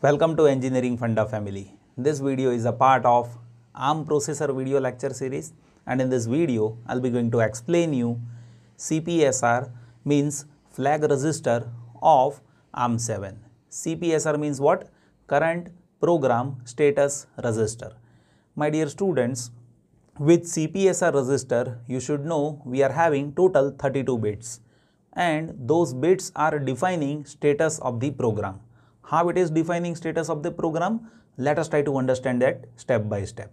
Welcome to Engineering Funda family. This video is a part of ARM processor video lecture series and in this video I'll be going to explain you CPSR means flag register of ARM7. CPSR means what? Current program status register. My dear students, with CPSR register you should know we are having total 32 bits and those bits are defining status of the program. How it is defining status of the program? Let us try to understand that step by step.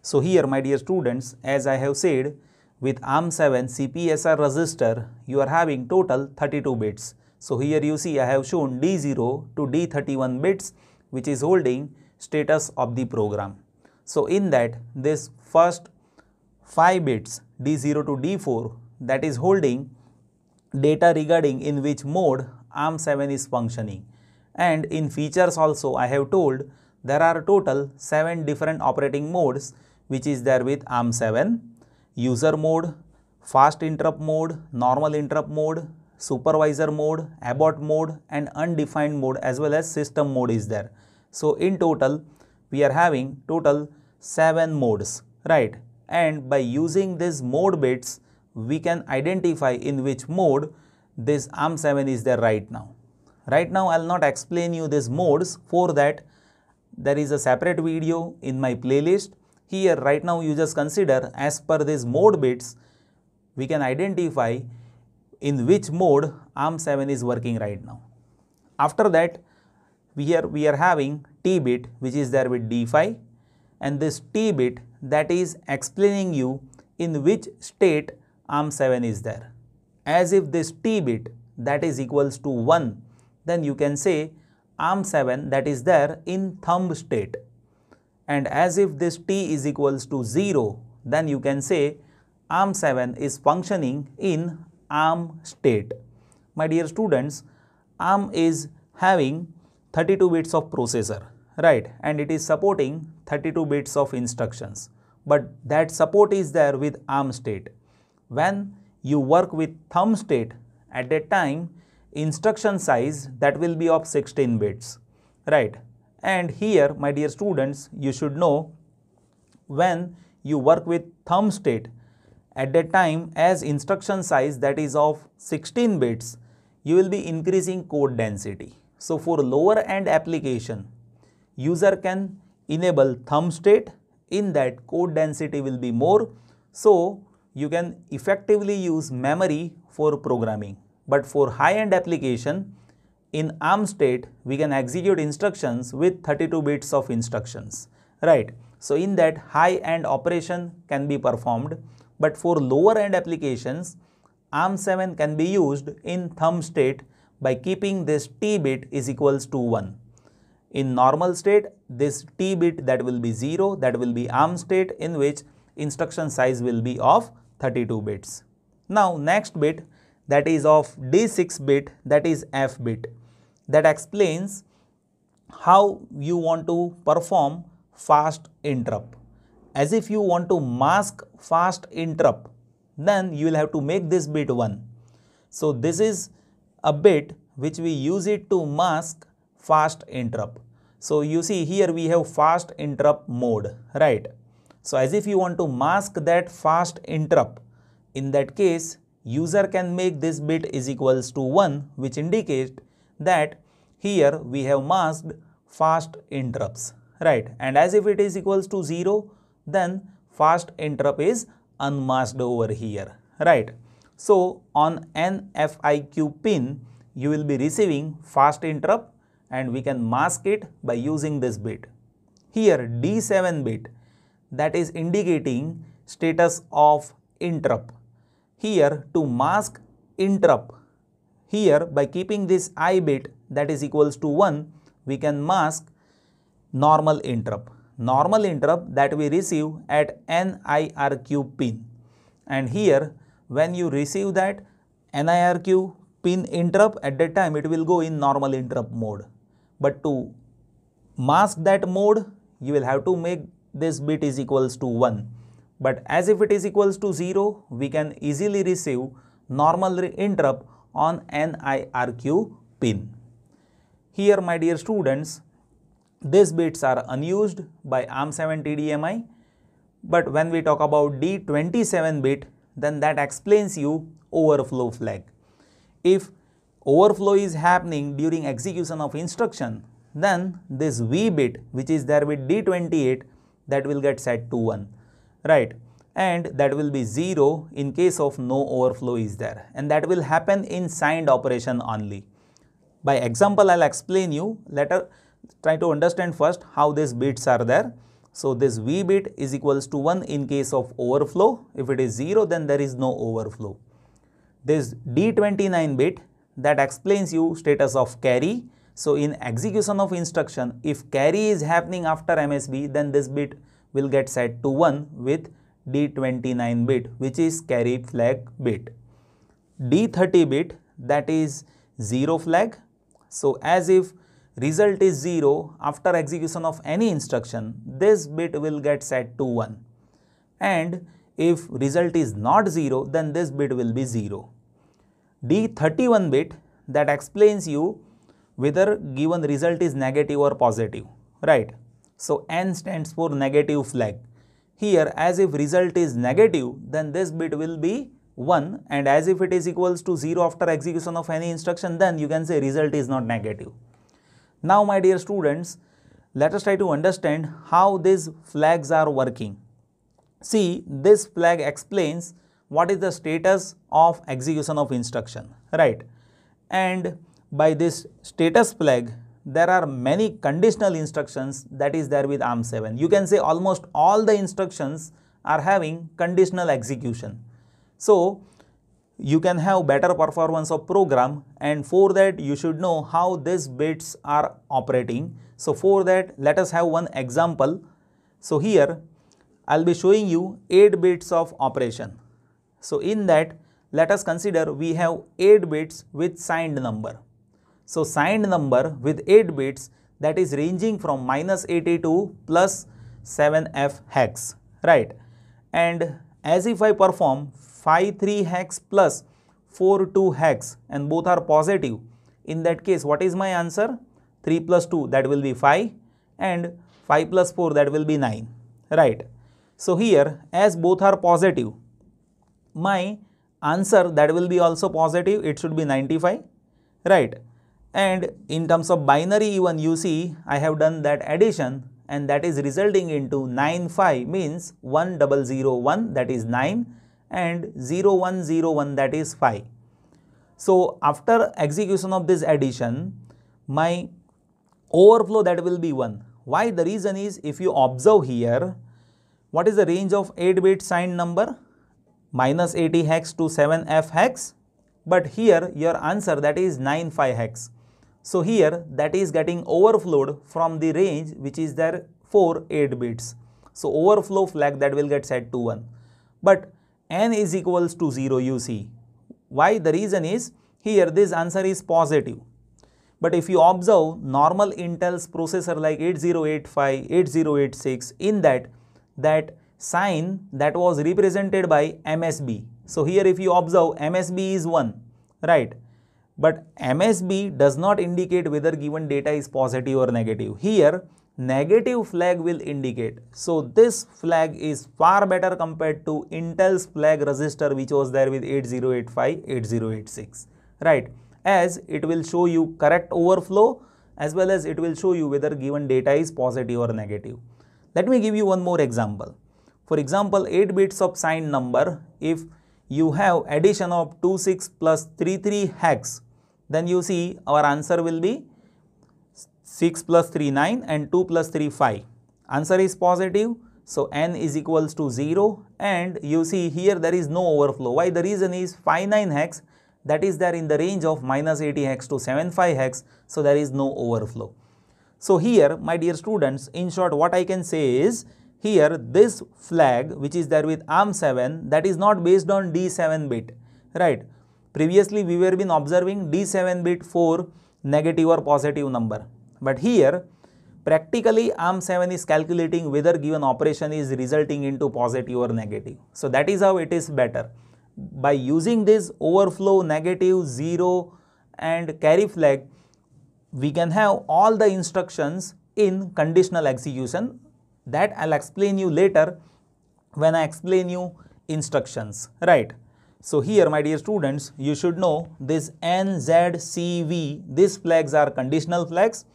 So here my dear students, as I have said, with ARM7 CPSR register, you are having total 32 bits. So here you see I have shown D0 to D31 bits which is holding status of the program. So in that this first 5 bits D0 to D4 that is holding data regarding in which mode ARM7 is functioning and in features also I have told there are total 7 different operating modes which is there with ARM7 user mode, fast interrupt mode, normal interrupt mode, supervisor mode, abort mode and undefined mode as well as system mode is there. So in total we are having total 7 modes right and by using these mode bits we can identify in which mode this ARM7 is there right now. Right now I will not explain you these modes for that there is a separate video in my playlist. Here right now you just consider as per these mode bits we can identify in which mode ARM7 is working right now. After that we here we are having T bit which is there with D5 and this T bit that is explaining you in which state ARM7 is there. As if this T bit that is equals to 1 then you can say ARM7 that is there in thumb state and as if this T is equals to 0 then you can say ARM7 is functioning in ARM state. My dear students, ARM is having 32 bits of processor right and it is supporting 32 bits of instructions but that support is there with ARM state. When you work with thumb state at that time instruction size that will be of 16 bits right? And here my dear students you should know when you work with thumb state at that time as instruction size that is of 16 bits you will be increasing code density. So for lower end application user can enable thumb state in that code density will be more. So you can effectively use memory for programming but for high-end application, in ARM state, we can execute instructions with 32 bits of instructions, right? So in that high-end operation can be performed, but for lower-end applications, ARM7 can be used in thumb state by keeping this T bit is equals to 1. In normal state, this T bit that will be 0, that will be ARM state in which instruction size will be of 32 bits. Now next bit that is of D6 bit that is F bit that explains how you want to perform fast interrupt. As if you want to mask fast interrupt then you will have to make this bit 1. So this is a bit which we use it to mask fast interrupt. So you see here we have fast interrupt mode right. So as if you want to mask that fast interrupt in that case user can make this bit is equals to 1 which indicates that here we have masked fast interrupts right and as if it is equals to 0 then fast interrupt is unmasked over here right. So on NFIQ pin you will be receiving fast interrupt and we can mask it by using this bit. Here D7 bit that is indicating status of interrupt here to mask interrupt. Here by keeping this i bit that is equals to 1 we can mask normal interrupt. Normal interrupt that we receive at NIRQ pin and here when you receive that NIRQ pin interrupt at that time it will go in normal interrupt mode. But to mask that mode you will have to make this bit is equals to 1 but as if it is equals to 0, we can easily receive normal interrupt on NIRQ pin. Here my dear students, these bits are unused by ARM7 TDMI but when we talk about D27 bit then that explains you overflow flag. If overflow is happening during execution of instruction then this V bit which is there with D28 that will get set to 1 right and that will be 0 in case of no overflow is there and that will happen in signed operation only. By example I will explain you let us try to understand first how these bits are there. So this V bit is equals to 1 in case of overflow if it is 0 then there is no overflow. This D29 bit that explains you status of carry. So in execution of instruction if carry is happening after MSB then this bit will get set to 1 with D29 bit which is carry flag bit. D30 bit that is 0 flag. So as if result is 0 after execution of any instruction this bit will get set to 1 and if result is not 0 then this bit will be 0. D31 bit that explains you whether given result is negative or positive right. So N stands for negative flag here as if result is negative then this bit will be 1 and as if it is equals to 0 after execution of any instruction then you can say result is not negative. Now my dear students let us try to understand how these flags are working. See this flag explains what is the status of execution of instruction right and by this status flag there are many conditional instructions that is there with ARM7. You can say almost all the instructions are having conditional execution. So, you can have better performance of program and for that you should know how these bits are operating. So, for that let us have one example. So, here I will be showing you 8 bits of operation. So, in that let us consider we have 8 bits with signed number. So signed number with 8 bits that is ranging from minus 82 plus 7f hex, right? And as if I perform 5 3 hex plus 4 2 hex and both are positive, in that case what is my answer? 3 plus 2 that will be 5 and 5 plus 4 that will be 9, right? So here as both are positive, my answer that will be also positive, it should be 95, right? And in terms of binary even you see I have done that addition and that is resulting into 95 means 1001 that is 9 and 0101 that is 5. So after execution of this addition my overflow that will be 1. Why the reason is if you observe here what is the range of 8 bit signed number minus 80 hex to 7f hex but here your answer that is 95 hex. So here that is getting overflowed from the range which is there for 8 bits. So overflow flag that will get set to 1. But n is equals to 0 you see. Why? The reason is here this answer is positive. But if you observe normal Intel's processor like 8085, 8086 in that that sign that was represented by MSB. So here if you observe MSB is 1 right but MSB does not indicate whether given data is positive or negative. Here negative flag will indicate. So this flag is far better compared to Intel's flag register which was there with 8085, 8086, right? As it will show you correct overflow as well as it will show you whether given data is positive or negative. Let me give you one more example. For example, 8 bits of signed number, if you have addition of 26 plus 33 hex, then you see our answer will be 6 plus 3 9 and 2 plus 3 5. Answer is positive. So, n is equals to 0 and you see here there is no overflow. Why? The reason is 5 9 hex that is there in the range of minus 80 hex to 75 hex. So, there is no overflow. So, here my dear students in short what I can say is here this flag which is there with ARM7 that is not based on D7 bit, right. Previously we were been observing D7 bit for negative or positive number. But here practically ARM7 is calculating whether given operation is resulting into positive or negative. So that is how it is better. By using this overflow, negative, zero and carry flag, we can have all the instructions in conditional execution that I'll explain you later when I explain you instructions, right? So here my dear students, you should know this NZCV, these flags are conditional flags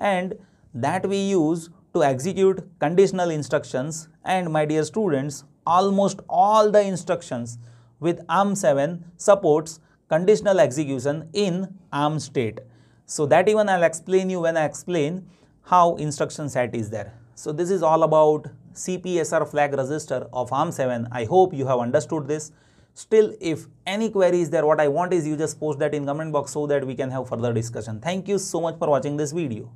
and that we use to execute conditional instructions and my dear students, almost all the instructions with ARM7 supports conditional execution in ARM state. So that even I'll explain you when I explain how instruction set is there. So this is all about CPSR flag register of ARM7. I hope you have understood this. Still, if any query is there, what I want is you just post that in comment box so that we can have further discussion. Thank you so much for watching this video.